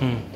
Hmm.